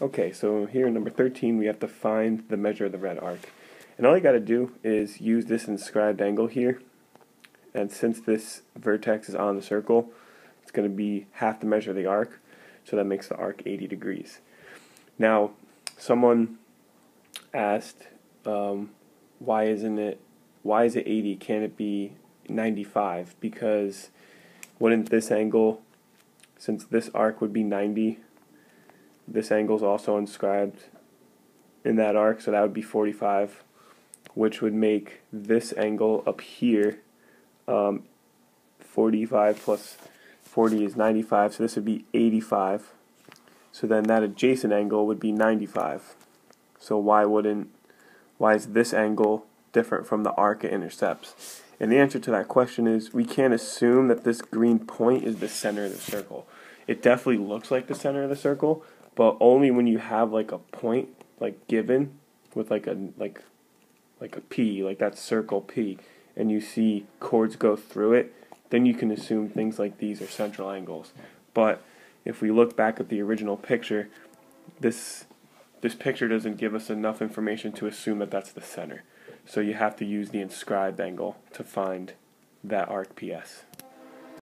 Okay, so here in number 13 we have to find the measure of the red arc. And all you got to do is use this inscribed angle here. And since this vertex is on the circle, it's going to be half the measure of the arc. So that makes the arc 80 degrees. Now, someone asked, um, why isn't it, why is it 80? Can it be 95? Because wouldn't this angle, since this arc would be 90, this angle is also inscribed in that arc, so that would be 45, which would make this angle up here um, 45 plus 40 is 95, so this would be 85. So then that adjacent angle would be 95. So why wouldn't, why is this angle different from the arc it intercepts? And the answer to that question is we can't assume that this green point is the center of the circle. It definitely looks like the center of the circle, but only when you have like a point like given with like a like like a P, like that circle P, and you see chords go through it, then you can assume things like these are central angles. But if we look back at the original picture, this this picture doesn't give us enough information to assume that that's the center. So you have to use the inscribed angle to find that arc PS.